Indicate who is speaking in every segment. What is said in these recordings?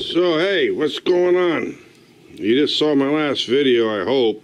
Speaker 1: So, hey, what's going on? You just saw my last video, I hope.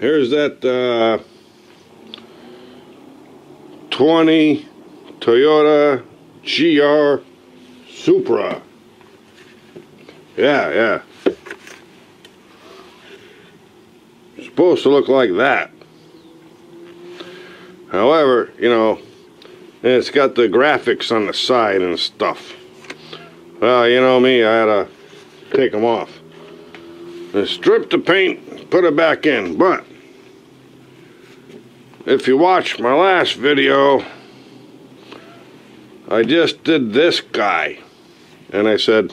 Speaker 1: Here's that uh, 20 Toyota GR Supra. Yeah, yeah. supposed to look like that. However, you know, it's got the graphics on the side and stuff. Well, you know me, I had to take them off. And strip the paint, put it back in. But, if you watched my last video, I just did this guy. And I said,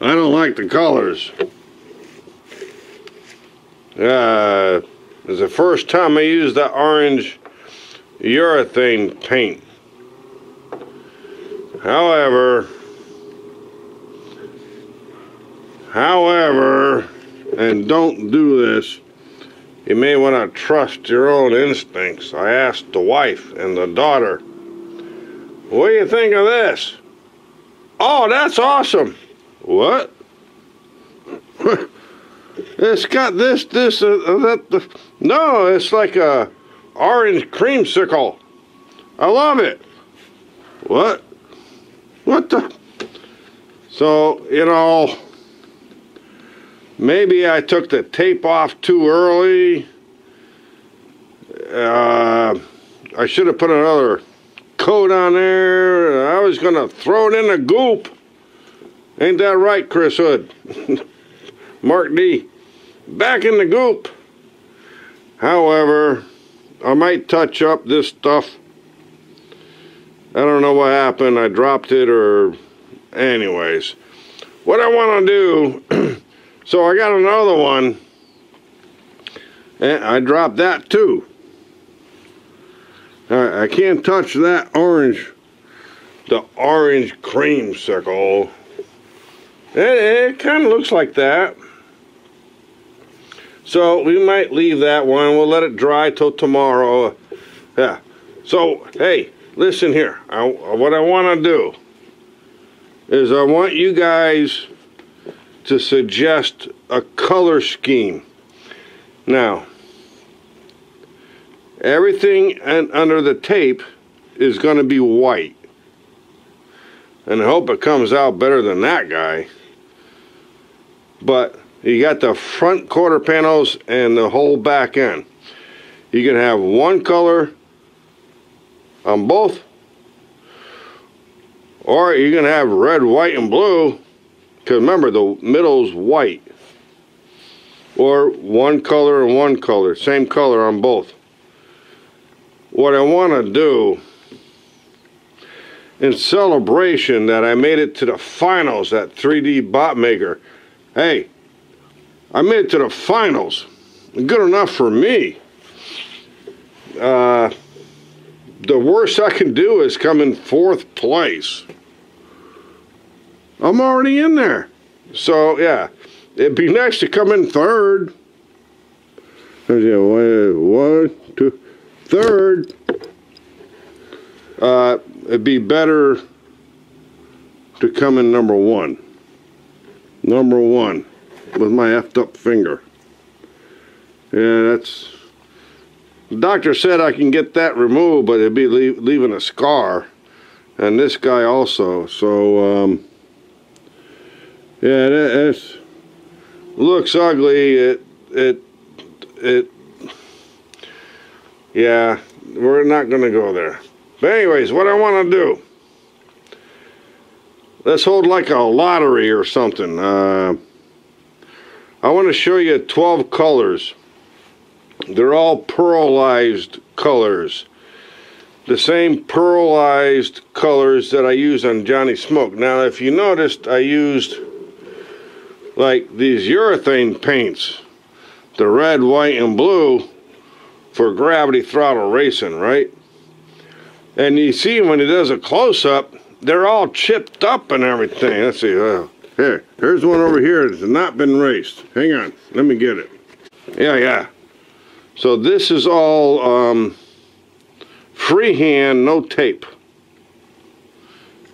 Speaker 1: I don't like the colors. Uh, it's the first time I used that orange urethane paint. However, however, and don't do this, you may want to trust your own instincts. I asked the wife and the daughter, what do you think of this? Oh, that's awesome. What? It's got this, this, uh, uh that. no, it's like a orange creamsicle. I love it. What? What the? So, you know, maybe I took the tape off too early. Uh, I should have put another coat on there. I was going to throw it in the goop. Ain't that right, Chris Hood? Mark D back in the goop. However, I might touch up this stuff. I don't know what happened. I dropped it or anyways. What I want to do, so I got another one. And I dropped that too. I can't touch that orange, the orange creamsicle. It, it kind of looks like that. So we might leave that one. We'll let it dry till tomorrow. Yeah. So, hey, listen here. I, what I want to do is I want you guys to suggest a color scheme. Now, everything under the tape is going to be white. And I hope it comes out better than that guy. But you got the front quarter panels and the whole back end. You can have one color on both or you can have red, white, and blue because remember the middle's white or one color and one color same color on both what I want to do in celebration that I made it to the finals at 3D Bot Maker hey I made it to the finals. Good enough for me. Uh, the worst I can do is come in fourth place. I'm already in there. So, yeah, it'd be nice to come in third. One, two, third. Uh, it'd be better to come in number one. Number one with my effed up finger. Yeah, that's. The doctor said I can get that removed, but it'd be leave, leaving a scar. And this guy also. So, um, yeah, it looks ugly. It, it, it, yeah, we're not going to go there. But anyways, what I want to do, let's hold like a lottery or something. Uh, I want to show you 12 colors. They're all pearlized colors. The same pearlized colors that I use on Johnny Smoke. Now, if you noticed, I used like these urethane paints. The red, white, and blue for gravity throttle racing, right? And you see when it does a close-up, they're all chipped up and everything. Let's see. Uh, here, here's one over here that's not been raced. Hang on, let me get it. Yeah, yeah. So this is all um, freehand, no tape.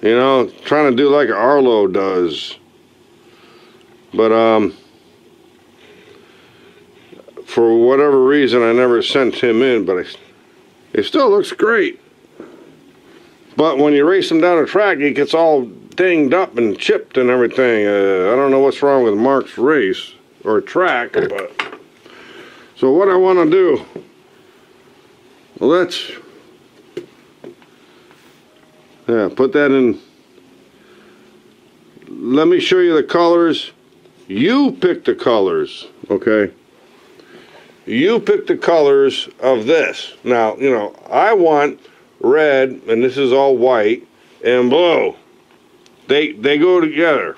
Speaker 1: You know, trying to do like Arlo does. But, um, for whatever reason, I never sent him in, but I, it still looks great. But when you race him down a track, he gets all dinged up and chipped and everything. Uh, I don't know what's wrong with Mark's race or track, but so what I want to do, let's yeah, put that in. Let me show you the colors. You pick the colors, okay? You pick the colors of this. Now, you know, I want red, and this is all white, and blue. They, they go together.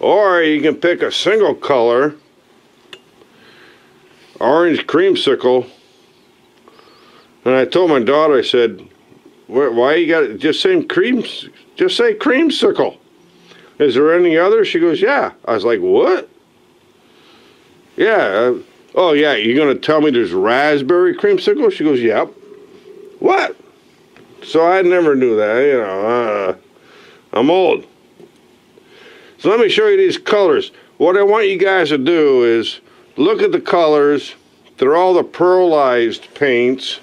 Speaker 1: Or you can pick a single color, orange creamsicle. And I told my daughter, I said, why you got? Just say cream, just say creamsicle. Is there any other? She goes, yeah. I was like, what? Yeah. Uh, oh, yeah, you're going to tell me there's raspberry creamsicle? She goes, yep. What? So I never knew that, you know. Uh, I'm old. So let me show you these colors. What I want you guys to do is look at the colors. They're all the pearlized paints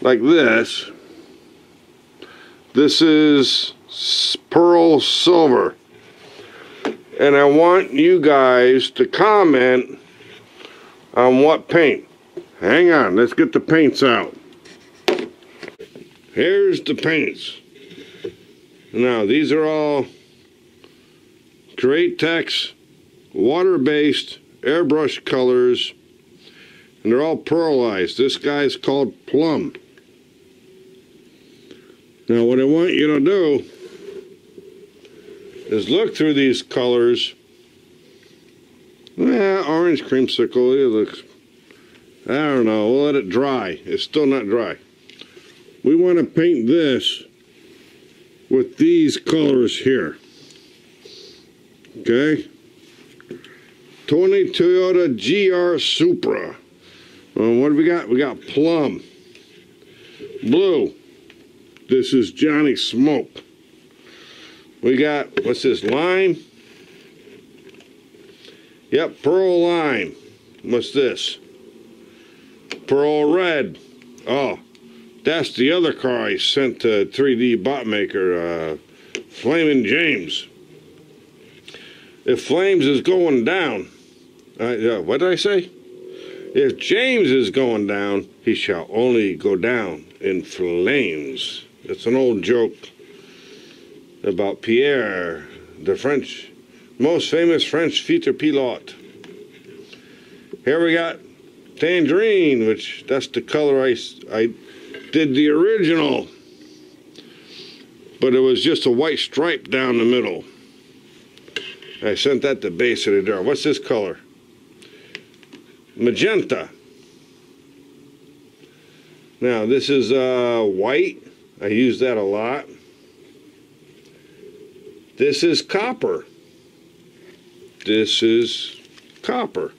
Speaker 1: like this. This is pearl silver. And I want you guys to comment on what paint. Hang on, let's get the paints out. Here's the paints. Now, these are all Createx water-based airbrush colors and they're all pearlized. This guy's called Plum. Now what I want you to do is look through these colors. Yeah, orange creamsicle, it looks, I don't know, we'll let it dry. It's still not dry. We want to paint this with these colors here. Okay? Tony Toyota GR Supra. Well, what do we got? We got plum. Blue. This is Johnny Smoke. We got, what's this, lime? Yep, pearl lime. What's this? Pearl red. Oh, that's the other car I sent to 3D bot maker, uh, Flaming James. If Flames is going down, uh, what did I say? If James is going down, he shall only go down in flames. It's an old joke about Pierre, the French, most famous French fighter pilot. Here we got tangerine, which that's the color I, I did the original. But it was just a white stripe down the middle. I sent that to base of the door. What's this color? Magenta. Now this is uh, white. I use that a lot. This is copper. This is copper.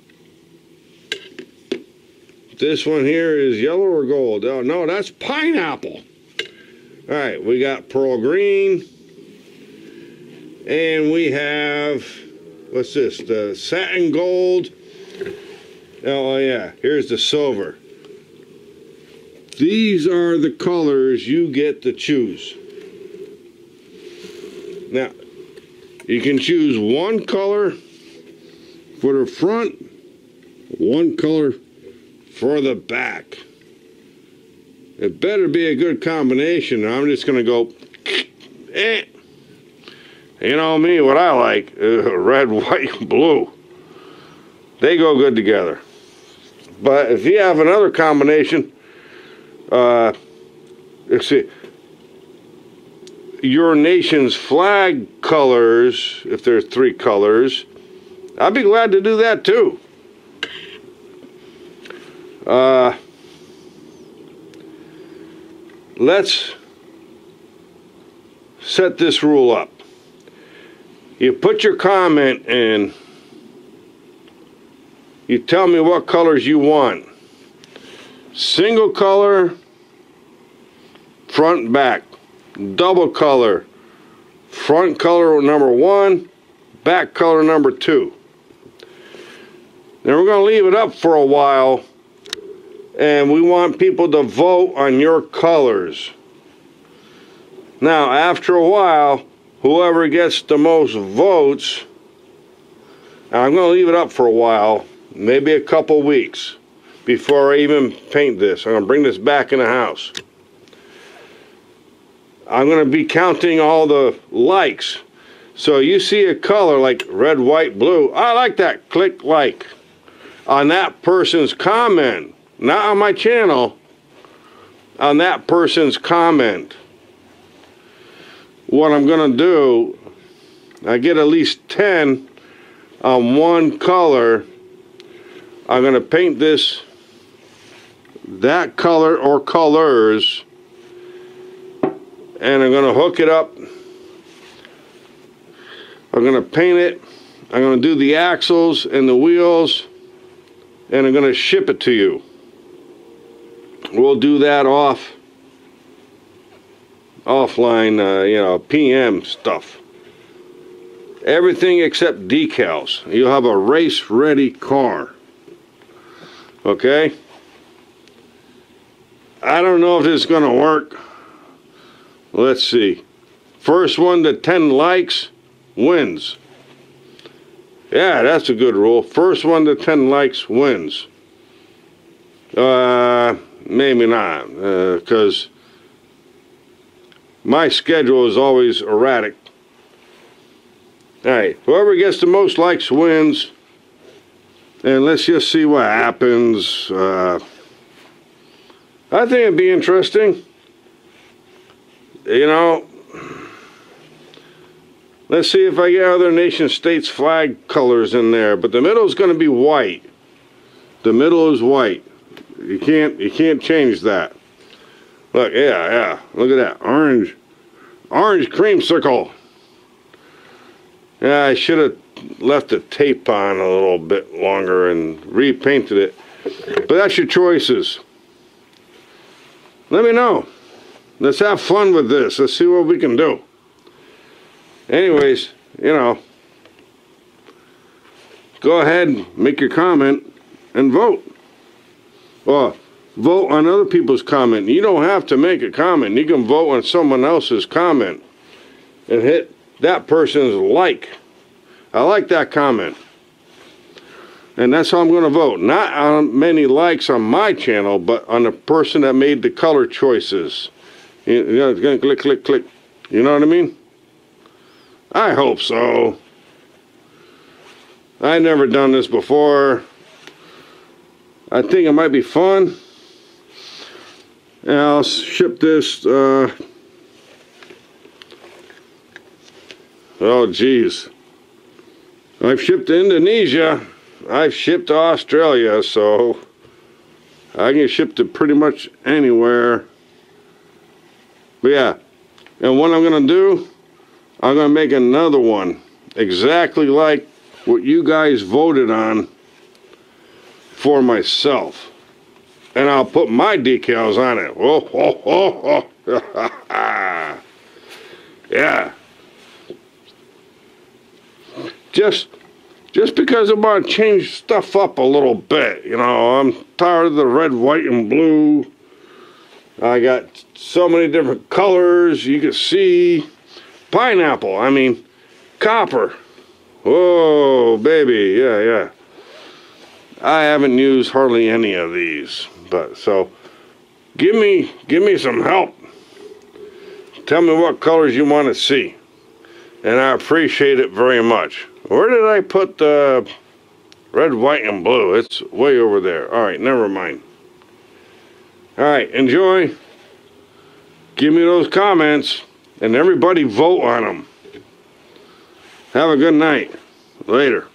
Speaker 1: This one here is yellow or gold? Oh, no, that's pineapple. All right, we got pearl green. And we have, what's this? The satin gold. Oh, oh yeah, here's the silver. These are the colors you get to choose. Now, you can choose one color for the front, one color for the back. It better be a good combination. I'm just going to go, eh. You know me, what I like, uh, red, white, blue. They go good together. But if you have another combination, uh, let's see, your nation's flag colors, if there's three colors, I'd be glad to do that too. Uh, let's set this rule up. You put your comment in, you tell me what colors you want. Single color, front back. double color. Front color number one, back color number two. Then we're going to leave it up for a while and we want people to vote on your colors. Now, after a while, whoever gets the most votes, I'm going to leave it up for a while, maybe a couple weeks before I even paint this. I'm going to bring this back in the house. I'm going to be counting all the likes. So you see a color like red, white, blue. I like that. Click like on that person's comment. Not on my channel. On that person's comment. What I'm going to do, I get at least 10 on one color. I'm going to paint this that color or colors and I'm going to hook it up. I'm going to paint it. I'm going to do the axles and the wheels and I'm going to ship it to you. We'll do that off offline, uh, you know, PM stuff. Everything except decals. You'll have a race ready car. Okay? I don't know if this is going to work. Let's see. First one to 10 likes wins. Yeah, that's a good rule. First one to 10 likes wins. Uh, maybe not, because uh, my schedule is always erratic. All right, whoever gets the most likes wins. And let's just see what happens. Uh, I think it'd be interesting. You know, let's see if I get other nation states flag colors in there. But the middle is going to be white. The middle is white. You can't you can't change that. Look, yeah, yeah. Look at that orange, orange creamsicle. Yeah, I should have left the tape on a little bit longer and repainted it. But that's your choices. Let me know. Let's have fun with this. Let's see what we can do. Anyways, you know, go ahead, make your comment, and vote. Well, vote on other people's comment. You don't have to make a comment. You can vote on someone else's comment and hit that person's like. I like that comment. And that's how I'm going to vote. Not on many likes on my channel, but on the person that made the color choices. You know, it's going to click, click, click. You know what I mean? I hope so. I never done this before. I think it might be fun. And I'll ship this. Uh, oh, geez. I've shipped to Indonesia. I've shipped to Australia, so I can ship to pretty much anywhere. But yeah, and what I'm going to do, I'm going to make another one exactly like what you guys voted on for myself. And I'll put my decals on it. Oh, oh, oh. yeah. Just just because I want to change stuff up a little bit. You know, I'm tired of the red, white, and blue. I got so many different colors. You can see pineapple. I mean, copper. Whoa, baby. Yeah, yeah. I haven't used hardly any of these, but so give me give me some help. Tell me what colors you want to see, and I appreciate it very much. Where did I put the red, white, and blue? It's way over there. All right, never mind. All right, enjoy. Give me those comments, and everybody vote on them. Have a good night. Later.